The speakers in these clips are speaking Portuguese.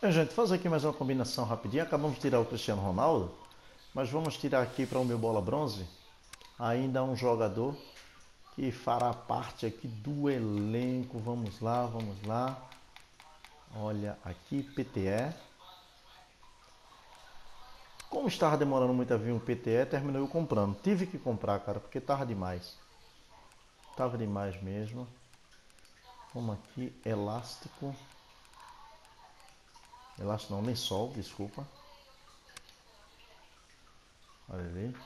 Bem, gente, fazer aqui mais uma combinação rapidinho. Acabamos de tirar o Cristiano Ronaldo, mas vamos tirar aqui para o meu bola bronze ainda um jogador que fará parte aqui do elenco. Vamos lá, vamos lá. Olha aqui, PTE. Como estava demorando muito a vir um PTE, terminou eu comprando. Tive que comprar, cara, porque tava demais. Tava demais mesmo. Vamos aqui, elástico. Elástico não, lençol, desculpa. Olha ali.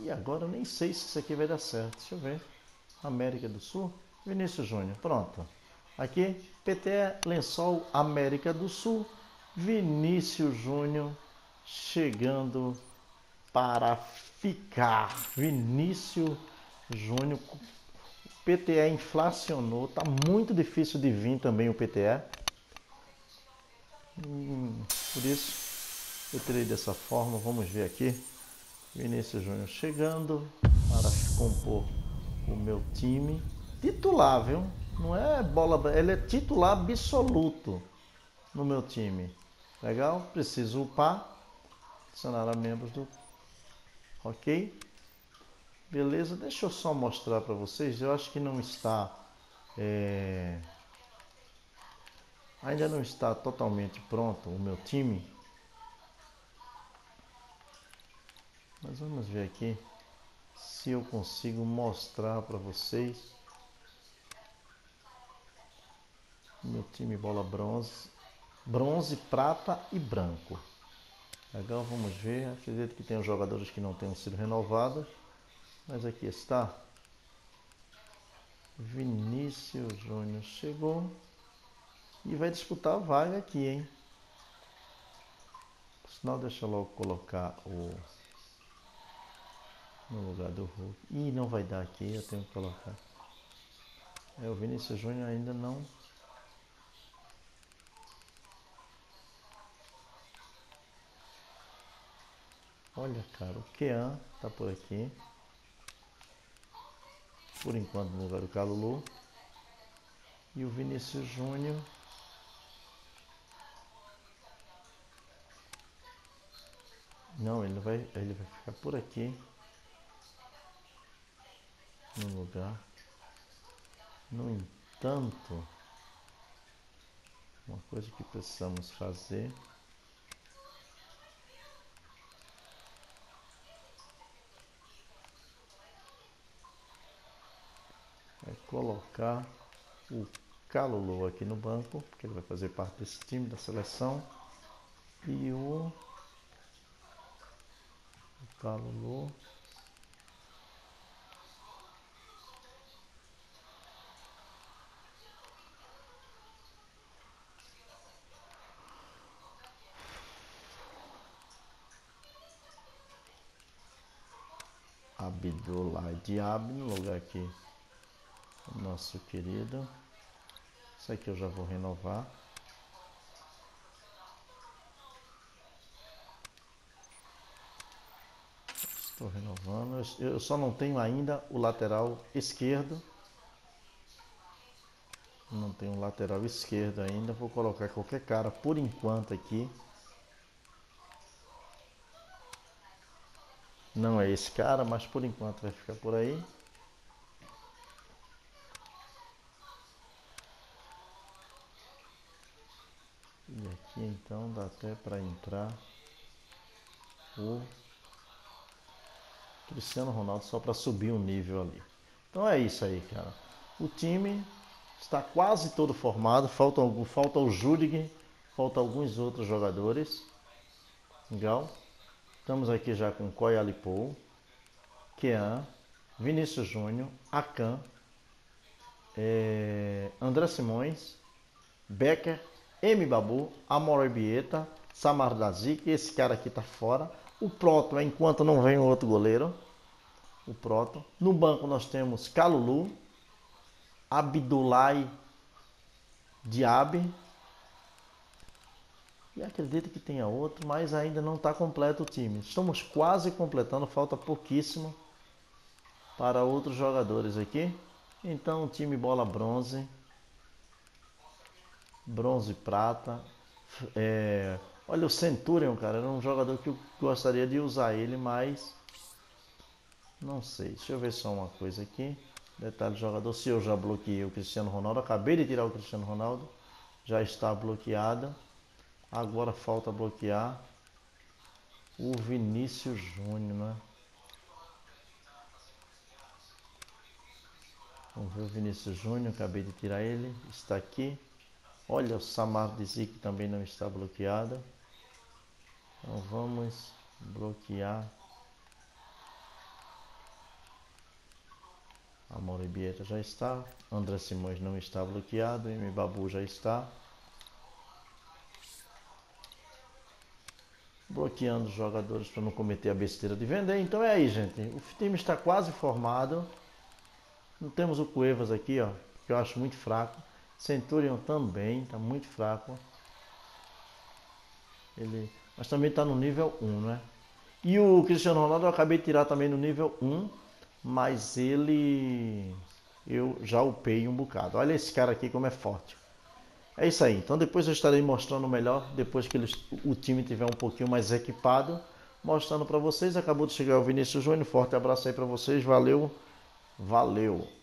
E agora eu nem sei se isso aqui vai dar certo. Deixa eu ver. América do Sul. Vinícius Júnior. Pronto. Aqui, PTE Lençol América do Sul. Vinícius Júnior chegando para ficar. Vinícius Júnior. PTE inflacionou. Tá muito difícil de vir também o PTE. Por isso eu terei dessa forma. Vamos ver aqui. Vinícius Júnior chegando para compor o meu time. Titular, viu? Não é bola. Ele é titular absoluto no meu time. Legal? Preciso upar. Adicionar a membros do. Ok? Beleza? Deixa eu só mostrar para vocês. Eu acho que não está. É Ainda não está totalmente pronto o meu time. Mas vamos ver aqui se eu consigo mostrar para vocês meu time bola bronze, bronze, prata e branco. Legal, vamos ver. Acredito que tem jogadores que não tenham sido renovados, mas aqui está. Vinícius Júnior chegou. E vai disputar a vaga aqui, hein? Sinal, deixa eu logo colocar o no lugar do Hulk. Ih, não vai dar aqui, eu tenho que colocar. É, o Vinícius Júnior ainda não. Olha, cara, o Kean tá por aqui. Por enquanto no lugar do Calulu. E o Vinícius Júnior Não, ele vai, ele vai ficar por aqui. No lugar. No entanto, uma coisa que precisamos fazer é colocar o Calulu aqui no banco, porque ele vai fazer parte desse time da seleção, e o Calulô. Abdullah Diab no lugar aqui nosso querido isso aqui eu já vou renovar Estou renovando. Eu só não tenho ainda o lateral esquerdo. Não tenho o lateral esquerdo ainda. Vou colocar qualquer cara por enquanto aqui. Não é esse cara, mas por enquanto vai ficar por aí. E aqui então dá até para entrar o Cristiano Ronaldo só para subir o nível ali. Então é isso aí, cara. O time está quase todo formado. Falta, algum, falta o Judig, falta alguns outros jogadores. Legal. Estamos aqui já com Coy Alipou, Kean, Vinícius Júnior, Akan, é, André Simões, Becker, M. Babu, Amor Bieta, Samar Dazik, esse cara aqui tá fora. O Proto enquanto não vem o outro goleiro. O Proto. No banco nós temos Calulu, Abdulai Diaby. E acredito que tenha outro, mas ainda não está completo o time. Estamos quase completando, falta pouquíssimo para outros jogadores aqui. Então, time bola bronze bronze prata. É, olha o Centurion, cara, era um jogador que eu gostaria de usar ele, mas não sei. Deixa eu ver só uma coisa aqui. Detalhe do jogador, se eu já bloqueei o Cristiano Ronaldo, acabei de tirar o Cristiano Ronaldo, já está bloqueada. Agora falta bloquear o Vinícius Júnior, né? Vamos ver o Vinícius Júnior, acabei de tirar ele, está aqui. Olha o Samar que também não está bloqueada. Então vamos bloquear a Moribieta já está, André Simões não está bloqueado, M Babu já está. Bloqueando os jogadores para não cometer a besteira de vender. Então é aí, gente. O time está quase formado. Não temos o Cuevas aqui, ó, que eu acho muito fraco. Centurion também, está muito fraco. Ele, mas também está no nível 1, né? E o Cristiano Ronaldo eu acabei de tirar também no nível 1, mas ele eu já upei um bocado. Olha esse cara aqui como é forte. É isso aí. Então depois eu estarei mostrando melhor, depois que eles, o time tiver um pouquinho mais equipado, mostrando para vocês. Acabou de chegar o Vinícius Júnior. Forte abraço aí para vocês. Valeu. Valeu!